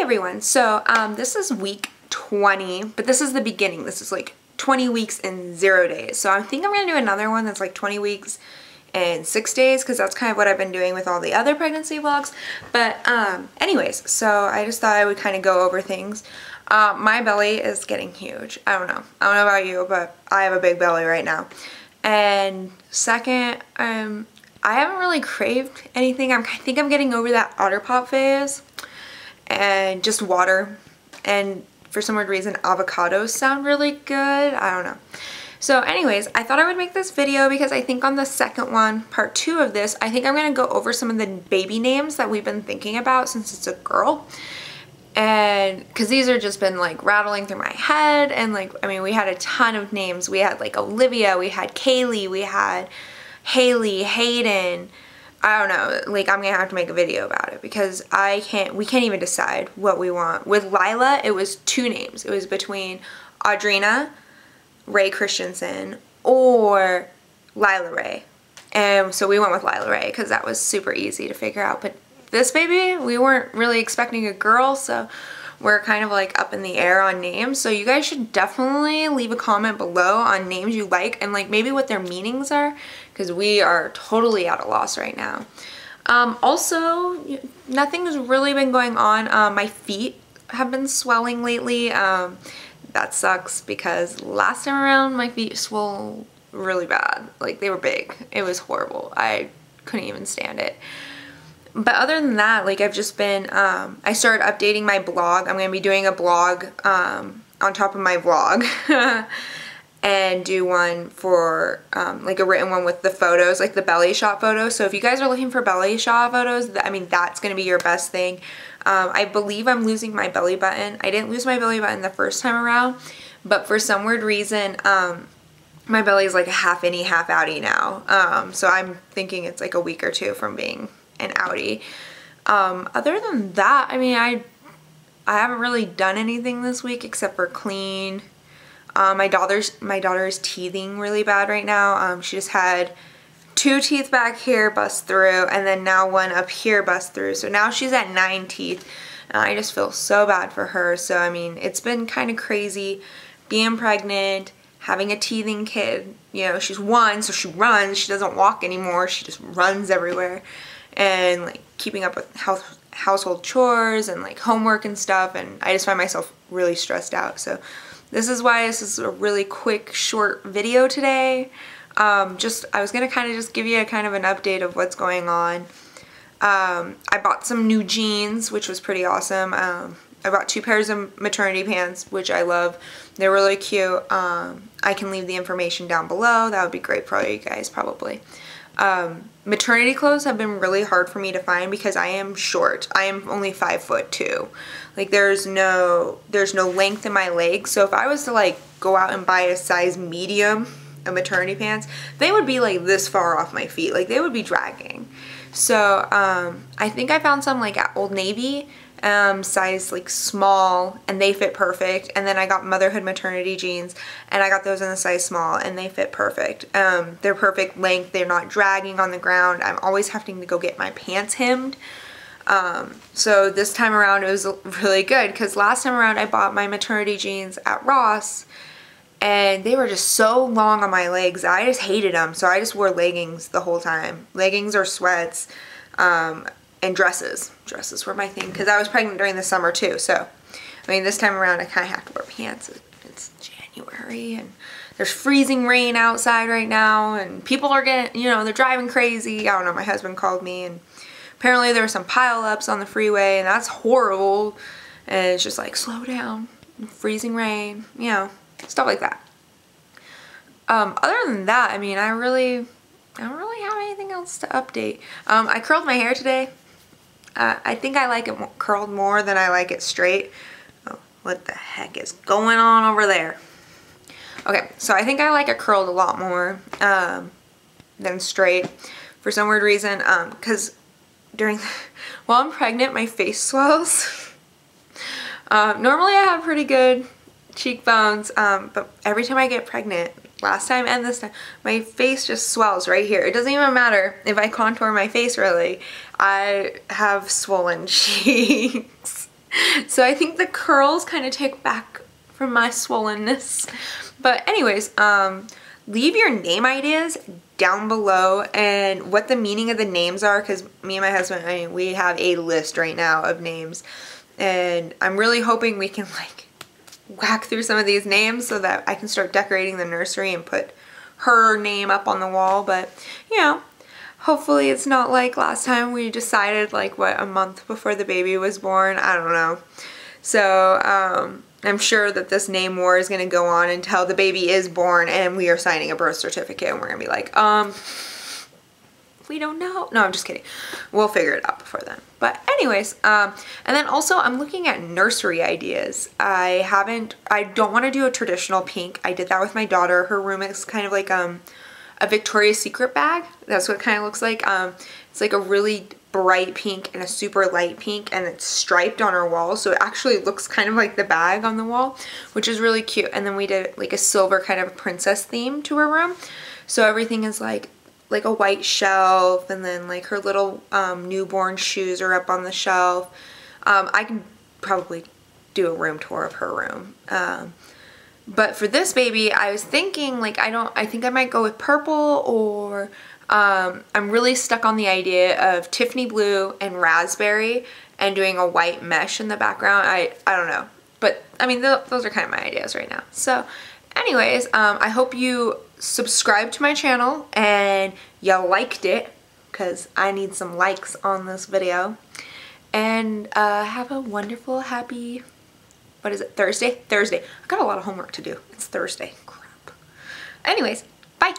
Everyone, so um, this is week 20, but this is the beginning. This is like 20 weeks and zero days. So I think I'm gonna do another one that's like 20 weeks and six days because that's kind of what I've been doing with all the other pregnancy vlogs. But um, anyways, so I just thought I would kind of go over things. Uh, my belly is getting huge. I don't know. I don't know about you, but I have a big belly right now. And second, um, I haven't really craved anything. I'm, I think I'm getting over that otter pop phase and just water. And for some weird reason, avocados sound really good. I don't know. So anyways, I thought I would make this video because I think on the second one, part two of this, I think I'm to go over some of the baby names that we've been thinking about since it's a girl. And because these are just been like rattling through my head and like, I mean, we had a ton of names. We had like Olivia, we had Kaylee, we had Haley, Hayden, I don't know, like I'm gonna have to make a video about it because I can't, we can't even decide what we want. With Lila, it was two names. It was between Audrina, Ray Christensen, or Lila Ray. And so we went with Lila Ray because that was super easy to figure out. But this baby, we weren't really expecting a girl, so we're kind of like up in the air on names. So you guys should definitely leave a comment below on names you like and like maybe what their meanings are because we are totally at a loss right now. Um, also, nothing's really been going on. Uh, my feet have been swelling lately. Um, that sucks because last time around my feet swelled really bad. Like they were big. It was horrible. I couldn't even stand it but other than that, like I've just been, um, I started updating my blog. I'm going to be doing a blog um, on top of my vlog and do one for um, like a written one with the photos, like the belly shot photos. So if you guys are looking for belly shot photos, I mean, that's going to be your best thing. Um, I believe I'm losing my belly button. I didn't lose my belly button the first time around, but for some weird reason, um, my belly is like a half inny, half outy now. Um, so I'm thinking it's like a week or two from being an outie. Um, other than that, I mean, I I haven't really done anything this week except for clean. Um, my daughter's my daughter is teething really bad right now. Um, she just had two teeth back here bust through and then now one up here bust through. So now she's at nine teeth. And I just feel so bad for her. So I mean, it's been kind of crazy being pregnant, having a teething kid. You know, she's one, so she runs. She doesn't walk anymore. She just runs everywhere and like keeping up with house household chores and like homework and stuff and I just find myself really stressed out. So this is why this is a really quick short video today. Um, just I was gonna kind of just give you a kind of an update of what's going on. Um, I bought some new jeans which was pretty awesome. Um, I bought two pairs of maternity pants which I love. They're really cute. Um, I can leave the information down below. That would be great for you guys probably um, maternity clothes have been really hard for me to find because I am short. I am only five foot two. Like there's no there's no length in my legs. So if I was to like go out and buy a size medium of maternity pants, they would be like this far off my feet. Like they would be dragging. So um, I think I found some like at Old Navy um, size like small and they fit perfect. And then I got motherhood maternity jeans and I got those in a size small and they fit perfect. Um, they're perfect length. They're not dragging on the ground. I'm always having to go get my pants hemmed. Um, so this time around it was really good because last time around I bought my maternity jeans at Ross and they were just so long on my legs. I just hated them so I just wore leggings the whole time. Leggings or sweats. Um, and dresses. Dresses were my thing because I was pregnant during the summer too. So, I mean, this time around I kind of have to wear pants. It's January and there's freezing rain outside right now and people are getting, you know, they're driving crazy. I don't know, my husband called me and apparently there were some pileups on the freeway and that's horrible. And it's just like, slow down, freezing rain, you know, stuff like that. Um, other than that, I mean, I really, I don't really have anything else to update. Um, I curled my hair today. Uh, I think I like it curled more than I like it straight. Oh, what the heck is going on over there? Okay, so I think I like it curled a lot more um, than straight for some weird reason. Because um, during, while I'm pregnant, my face swells. uh, normally I have pretty good cheekbones, um, but every time I get pregnant, last time and this time, my face just swells right here. It doesn't even matter if I contour my face really. I have swollen cheeks. so I think the curls kind of take back from my swollenness. But anyways, um, leave your name ideas down below and what the meaning of the names are because me and my husband, I mean, we have a list right now of names and I'm really hoping we can like whack through some of these names so that I can start decorating the nursery and put her name up on the wall but you know hopefully it's not like last time we decided like what a month before the baby was born? I don't know. So um I'm sure that this name war is going to go on until the baby is born and we are signing a birth certificate and we're going to be like, um, we don't know. No, I'm just kidding. We'll figure it out before then. But anyways, um, and then also I'm looking at nursery ideas. I haven't, I don't want to do a traditional pink. I did that with my daughter. Her room is kind of like um, a Victoria's Secret bag. That's what it kind of looks like. Um, it's like a really bright pink and a super light pink and it's striped on our wall so it actually looks kind of like the bag on the wall which is really cute and then we did like a silver kind of princess theme to her room so everything is like like a white shelf and then like her little um, newborn shoes are up on the shelf um, I can probably do a room tour of her room um, but for this baby I was thinking like I don't I think I might go with purple or um, I'm really stuck on the idea of Tiffany blue and raspberry and doing a white mesh in the background. I, I don't know. But I mean, th those are kind of my ideas right now. So anyways, um, I hope you subscribe to my channel and you liked it because I need some likes on this video. And uh, have a wonderful, happy, what is it, Thursday? Thursday. I got a lot of homework to do. It's Thursday. Crap. Anyways, bye.